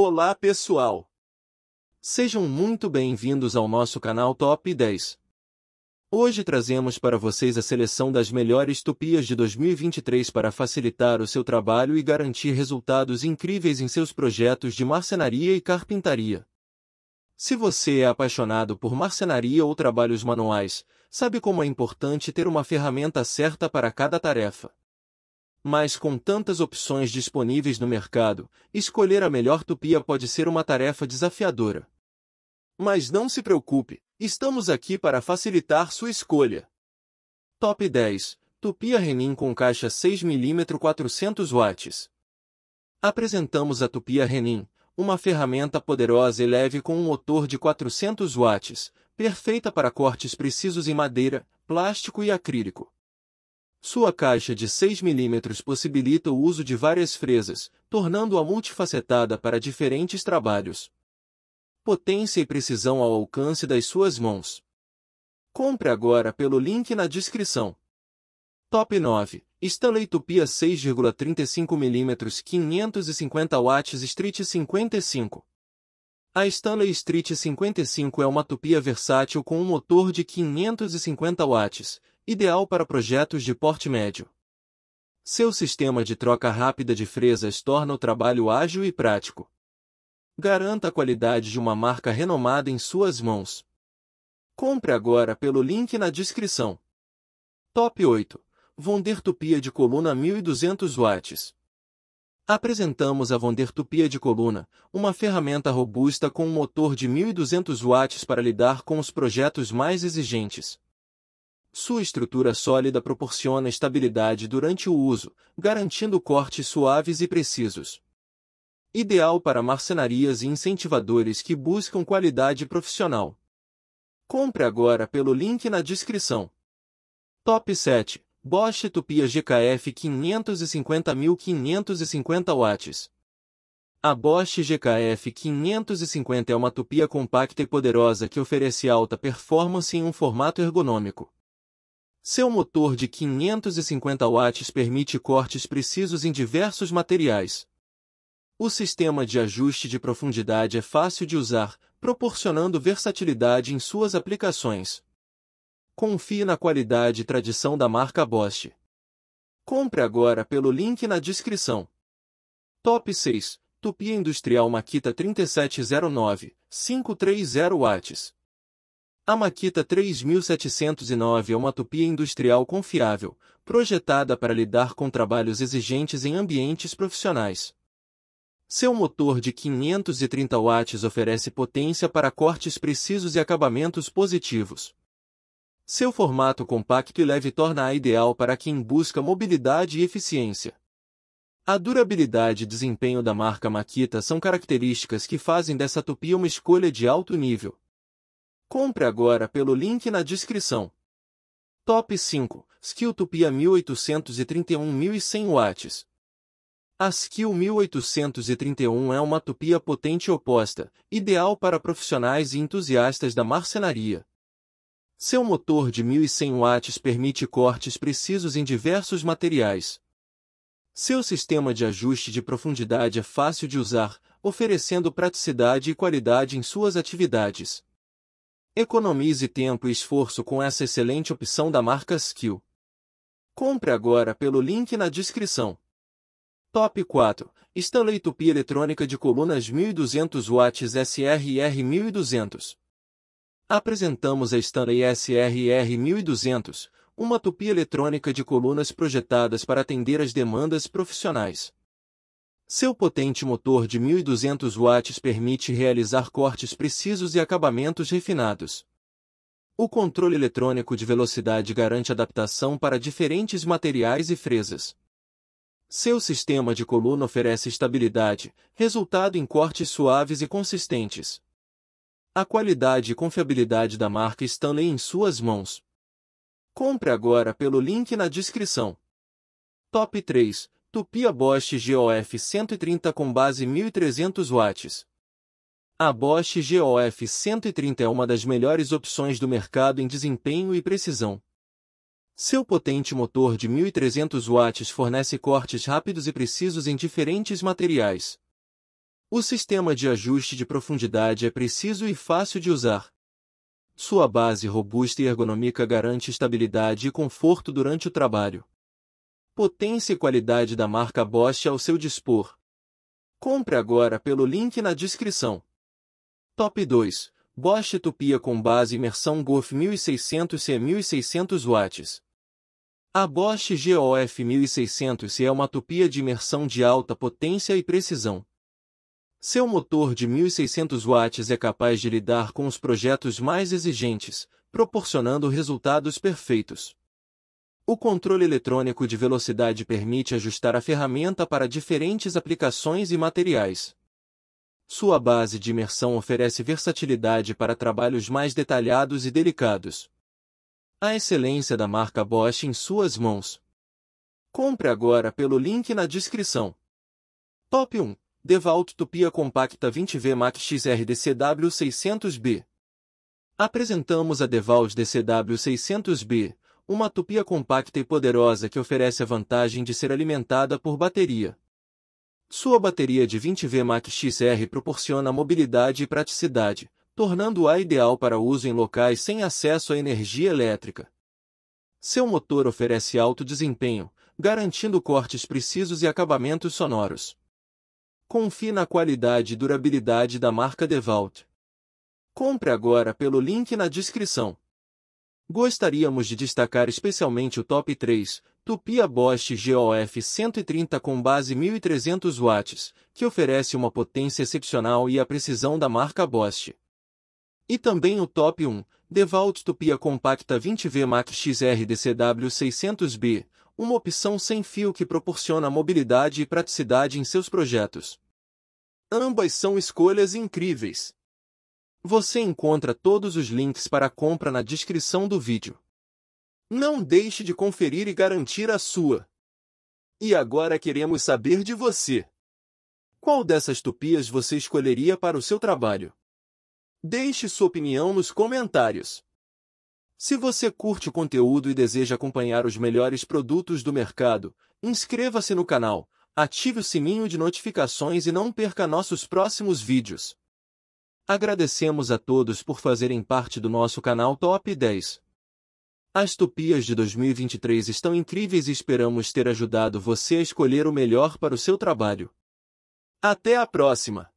Olá pessoal! Sejam muito bem-vindos ao nosso canal Top 10. Hoje trazemos para vocês a seleção das melhores tupias de 2023 para facilitar o seu trabalho e garantir resultados incríveis em seus projetos de marcenaria e carpintaria. Se você é apaixonado por marcenaria ou trabalhos manuais, sabe como é importante ter uma ferramenta certa para cada tarefa. Mas com tantas opções disponíveis no mercado, escolher a melhor tupia pode ser uma tarefa desafiadora. Mas não se preocupe, estamos aqui para facilitar sua escolha. Top 10 Tupia Renin com caixa 6mm 400 watts. Apresentamos a Tupia Renin, uma ferramenta poderosa e leve com um motor de 400 watts, perfeita para cortes precisos em madeira, plástico e acrílico. Sua caixa de 6 mm possibilita o uso de várias fresas, tornando-a multifacetada para diferentes trabalhos. Potência e precisão ao alcance das suas mãos. Compre agora pelo link na descrição. Top 9. Stanley Tupia 6,35 mm 550 watts Street 55. A Stanley Street 55 é uma tupia versátil com um motor de 550 watts, ideal para projetos de porte médio. Seu sistema de troca rápida de fresas torna o trabalho ágil e prático. Garanta a qualidade de uma marca renomada em suas mãos. Compre agora pelo link na descrição. Top 8. Vonder Tupia de coluna 1200 watts. Apresentamos a Vonder Tupia de coluna, uma ferramenta robusta com um motor de 1200 watts para lidar com os projetos mais exigentes. Sua estrutura sólida proporciona estabilidade durante o uso, garantindo cortes suaves e precisos. Ideal para marcenarias e incentivadores que buscam qualidade profissional. Compre agora pelo link na descrição. Top 7. Bosch Tupia GKF 550.550 watts. A Bosch GKF 550 é uma tupia compacta e poderosa que oferece alta performance em um formato ergonômico. Seu motor de 550 watts permite cortes precisos em diversos materiais. O sistema de ajuste de profundidade é fácil de usar, proporcionando versatilidade em suas aplicações. Confie na qualidade e tradição da marca Bosch. Compre agora pelo link na descrição. Top 6 Tupia Industrial Makita 3709 530 watts. A Makita 3709 é uma tupia industrial confiável, projetada para lidar com trabalhos exigentes em ambientes profissionais. Seu motor de 530 watts oferece potência para cortes precisos e acabamentos positivos. Seu formato compacto e leve torna-a ideal para quem busca mobilidade e eficiência. A durabilidade e desempenho da marca Makita são características que fazem dessa tupia uma escolha de alto nível. Compre agora pelo link na descrição. Top 5 Skill Tupia 1831-1100 watts. A Skill 1831 é uma tupia potente oposta, ideal para profissionais e entusiastas da marcenaria. Seu motor de 1100 watts permite cortes precisos em diversos materiais. Seu sistema de ajuste de profundidade é fácil de usar, oferecendo praticidade e qualidade em suas atividades. Economize tempo e esforço com essa excelente opção da marca Skill. Compre agora pelo link na descrição. Top 4. Stanley Tupi Eletrônica de colunas 1200 watts SRR 1200. Apresentamos a Stanley SRR 1200, uma tupia eletrônica de colunas projetadas para atender às demandas profissionais. Seu potente motor de 1200 watts permite realizar cortes precisos e acabamentos refinados. O controle eletrônico de velocidade garante adaptação para diferentes materiais e fresas. Seu sistema de coluna oferece estabilidade, resultado em cortes suaves e consistentes. A qualidade e confiabilidade da marca Stanley em suas mãos. Compre agora pelo link na descrição. Top 3 Tupia Bosch GOF 130 com base 1300 watts. A Bosch GOF 130 é uma das melhores opções do mercado em desempenho e precisão. Seu potente motor de 1300 watts fornece cortes rápidos e precisos em diferentes materiais. O sistema de ajuste de profundidade é preciso e fácil de usar. Sua base robusta e ergonômica garante estabilidade e conforto durante o trabalho. Potência e qualidade da marca Bosch ao seu dispor. Compre agora pelo link na descrição. Top 2. Bosch Tupia com base imersão Golf 1600 C 1600 watts. A Bosch GOF 1600 C é uma tupia de imersão de alta potência e precisão. Seu motor de 1600 watts é capaz de lidar com os projetos mais exigentes, proporcionando resultados perfeitos. O controle eletrônico de velocidade permite ajustar a ferramenta para diferentes aplicações e materiais. Sua base de imersão oferece versatilidade para trabalhos mais detalhados e delicados. A excelência da marca Bosch em suas mãos. Compre agora pelo link na descrição. Top 1. DeWalt Tupia Compacta 20V Max XR DCW 600B. Apresentamos a DeWalt DCW 600B, uma tupia compacta e poderosa que oferece a vantagem de ser alimentada por bateria. Sua bateria de 20V Max XR proporciona mobilidade e praticidade, tornando-a ideal para uso em locais sem acesso à energia elétrica. Seu motor oferece alto desempenho, garantindo cortes precisos e acabamentos sonoros. Confie na qualidade e durabilidade da marca DeWalt. Compre agora pelo link na descrição. Gostaríamos de destacar especialmente o Top 3, Tupia Bosch GOF 130 com base 1300 watts, que oferece uma potência excepcional e a precisão da marca Bosch. E também o Top 1, DeWalt Tupia Compacta 20V Max XR DCW 600B, uma opção sem fio que proporciona mobilidade e praticidade em seus projetos. Ambas são escolhas incríveis. Você encontra todos os links para a compra na descrição do vídeo. Não deixe de conferir e garantir a sua. E agora queremos saber de você. Qual dessas tupias você escolheria para o seu trabalho? Deixe sua opinião nos comentários. Se você curte o conteúdo e deseja acompanhar os melhores produtos do mercado, inscreva-se no canal, ative o sininho de notificações e não perca nossos próximos vídeos. Agradecemos a todos por fazerem parte do nosso canal Top 10. As tupias de 2023 estão incríveis e esperamos ter ajudado você a escolher o melhor para o seu trabalho. Até a próxima!